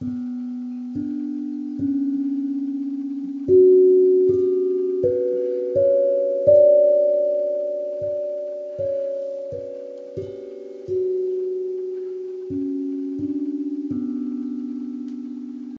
you